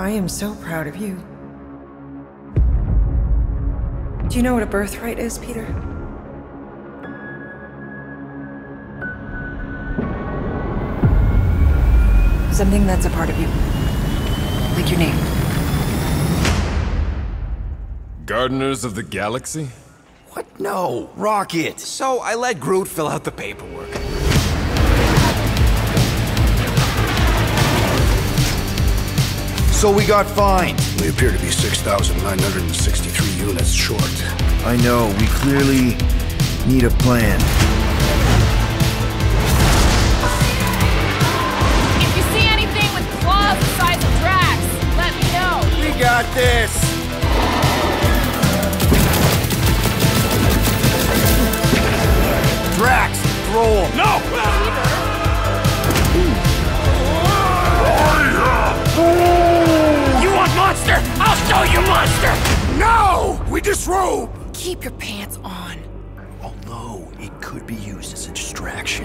I am so proud of you. Do you know what a birthright is, Peter? Something that's a part of you. Like your name. Gardeners of the Galaxy? What? No, Rocket. So I let Groot fill out the paperwork. So we got fined. We appear to be 6,963 units short. I know, we clearly need a plan. If you see anything with claws the size of Drax, let me know. We got this! We disrobe! Keep your pants on. Although, it could be used as a distraction.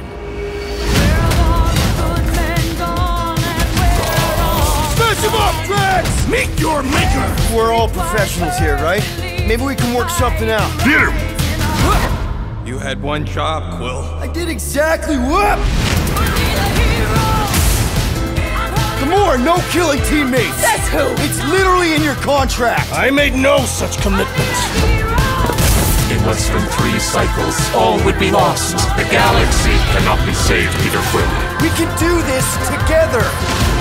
Smash him up, Drax! Meet your maker! We're all professionals here, right? Maybe we can work something out. Hit him! You had one job, Quill. I did exactly what? are no killing teammates! That's who! It's literally in your contract! I made no such commitments! In less than three cycles, all would be lost. The galaxy cannot be saved, Peter Quill. We can do this together!